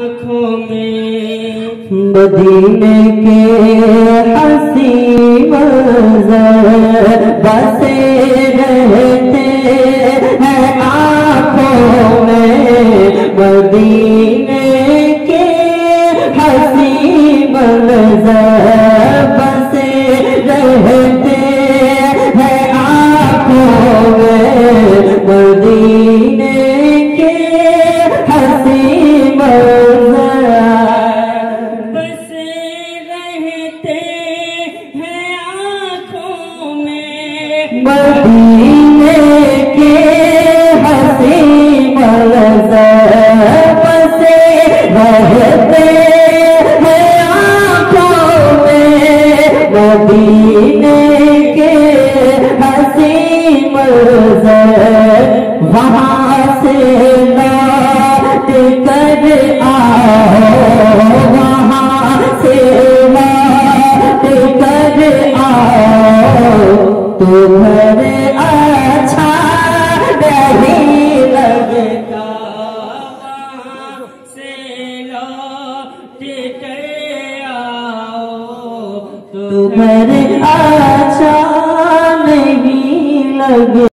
आँखों में मदीने के हसी मंजर बसे रहते हैं आँखों में। मदीने के हसी मंजर मदीने के हसी मंजर बसे रहते हैं आँखों में। मदीने के हसी मंजर वहाँ से लौट कर आओ। वहाँ से लौट कर आओ। तुम्हारे अच्छा नहीं लगता वहाँ से लौट कर आओ तो तुम्हारे अच्छा नहीं लगे